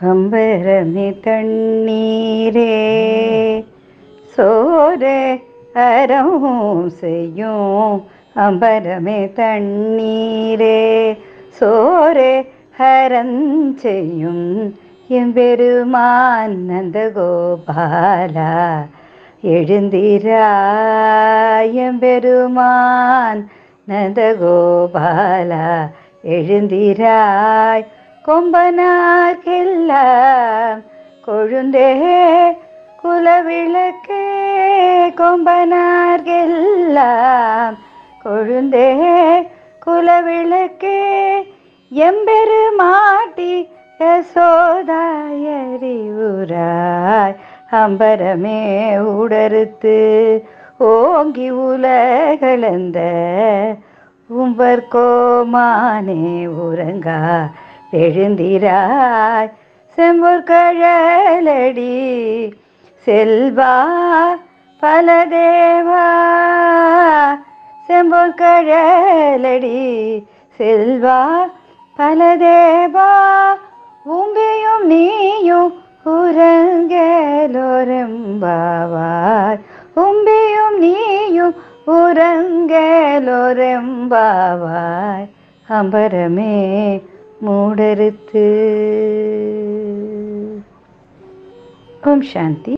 அம்பரமே தண்ணீரே சோரே அறம் செய்யும் அம்பரமே தண்ணீரே சோரே ஹரஞ்செய்யும் எம்பெருமான் நந்தகோபாலா எழுந்திராய் எம்பெருமான் நந்தகோபாலா எழுந்திராய் கொம்பனார்க்கெல்லாம் கொழுந்தே குலவிளக்கே. கொம்பனார்கெல்லாம் கொழுந்தே குலவிளக்கே. எம்பெரு மாட்டி யசோதாயறிவுராய் அம்பரமே உடறுத்து ஓங்கி உலகளந்த உம்பர் கோமானே உறங்கா. எழுந்திராய் செம்பொர் கழலடி செல்வா பலதேவா. செம்பொர் கழலடி செல்வா பலதேவா. உம்பியும் நீயும் உறங்கலோரெம்பாவாய். உம்பியும் நீயும் உறங்கலோரெம்பாவாய். அம்பரமே மூடறுத்து. ஓம் சாந்தி.